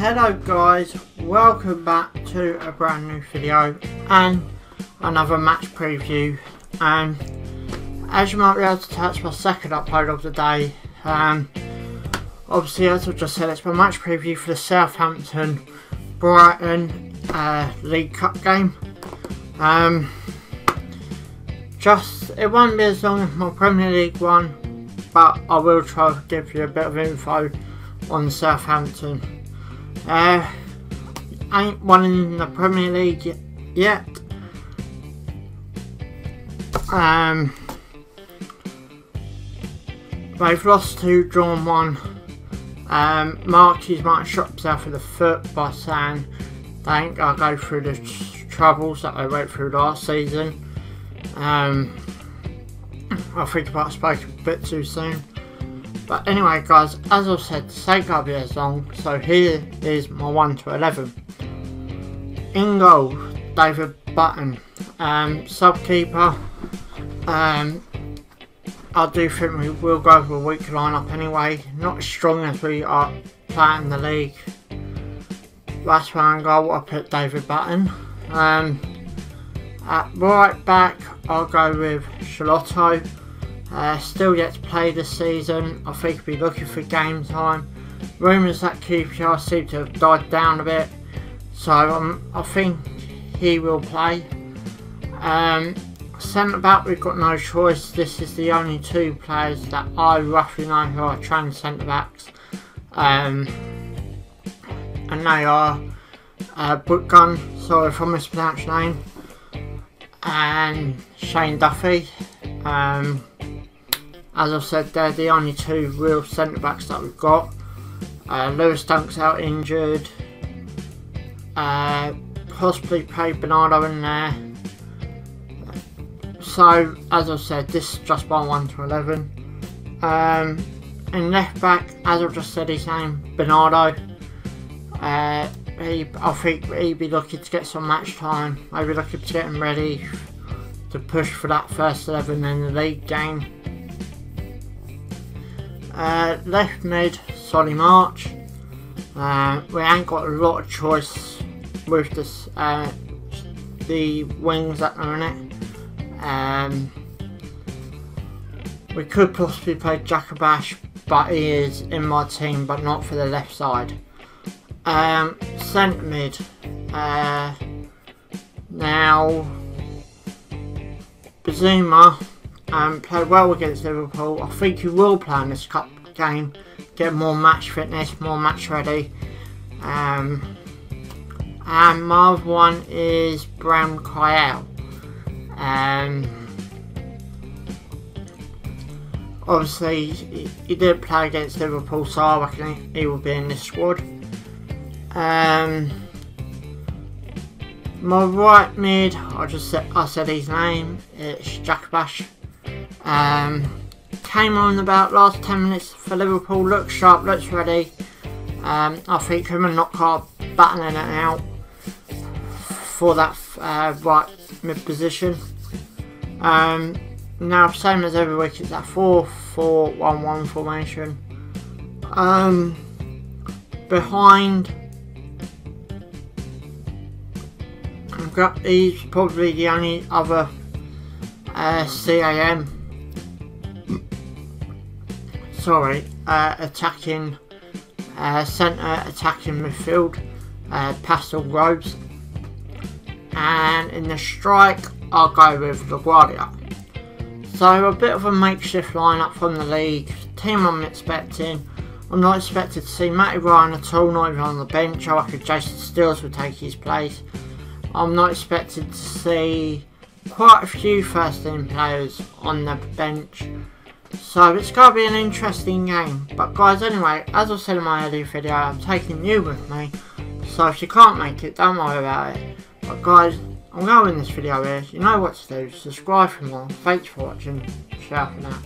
Hello guys, welcome back to a brand new video and another match preview. Um, as you might be able to touch my second upload of the day, um, obviously as I just said it's my match preview for the Southampton Brighton uh, League Cup game. Um, just, it won't be as long as my Premier League one, but I will try to give you a bit of info on Southampton. Uh, I ain't won in the Premier League yet. Um, they've lost two, drawn one. Um, Mark Hughes might have shot himself in the foot by saying they ain't gonna go through the troubles that they went through last season. Um, I think I spoken a bit too soon. But anyway guys, as I've said, can't be long, so here is my 1 to 11. In goal, David Button. Um, sub-keeper, um, I do think we will go with a weak lineup anyway. Not as strong as we are playing the league. Last one goal, I put David Button. Um, at right back, I'll go with Schelotto. Uh, still yet to play this season. I think he'll be looking for game time. Rumours that QPR seem to have died down a bit. So um, I think he will play. Um, Centre back, we've got no choice. This is the only two players that I roughly know who are trained centre backs. Um, and they are uh, sorry if I mispronounced name, and Shane Duffy. Um, as I've said, they're the only two real centre backs that we've got. Uh, Lewis Dunk's out injured. Uh, possibly play Bernardo in there. So, as I said, this is just by 1 to 11. Um, and left back, as I've just said his name, Bernardo. Uh, he, I think he'd be lucky to get some match time. Maybe looking to get him ready to push for that first 11 in the league game. Uh, left mid, Solly March. Uh, we ain't got a lot of choice with this, uh, the wings that are in it. Um, we could possibly play Jahanbakhsh, but he is in my team, but not for the left side. Um, centre mid. Uh, now, Bissouma um, played well against Liverpool. I think he will play in this cup game, get more match fitness, more match ready. Um, and my other one is Beram Kayal. Um, obviously, he, did play against Liverpool, so I reckon he, he will be in this squad. Um, my right mid, I just said I said his name. It's Jahanbakhsh. Um, came on about last 10 minutes for Liverpool. Looks sharp, looks ready. Um, I think him and Knockaert battling it out for that uh, right mid position. Um, now, same as every week, it's that 4 4 1 1 formation. Um, behind, I've got he's probably the only other uh, CAM sorry, uh, attacking uh, centre, attacking midfield, uh, Pascal Gross. And in the strike, I'll go with Locadia. So a bit of a makeshift lineup from the league. Team I'm expecting. I'm not expected to see Matty Ryan at all, not even on the bench. I reckon Jason Steele will take his place. I'm not expected to see quite a few first team players on the bench. So it's going to be an interesting game. But guys, anyway, as I said in my earlier video, I'm taking you with me. So if you can't make it, don't worry about it. But guys, I'm going end this video here. You know what to do. Subscribe for more. Thanks for watching. Ciao for now.